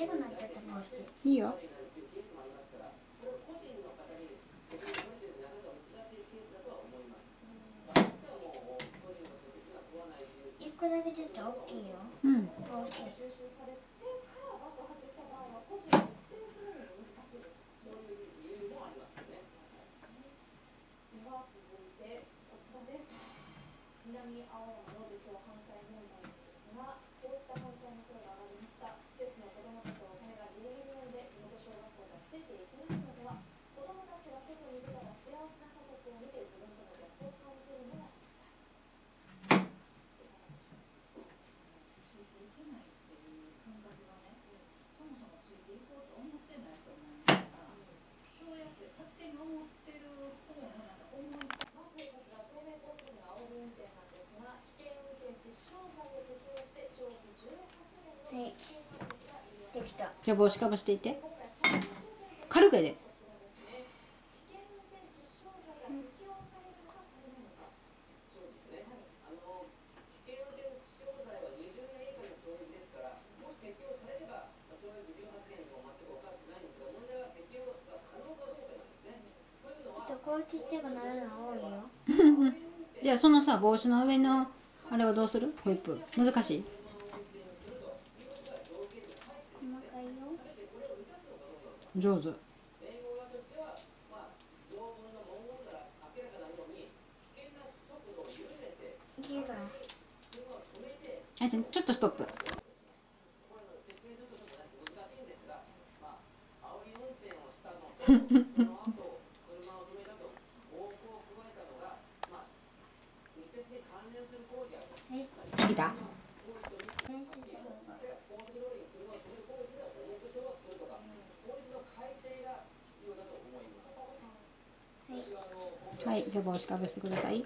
ちくなっちゃったもんいいよ。一個だけちょっと大きいようん。南青はいじゃあ帽子かぶしていて。軽くやで。じゃあ そのさ帽子の上のあれはどうする？ホイップ。難しい？上手。あちょっとストップ。できた？はい、じゃあ帽子かぶしてください。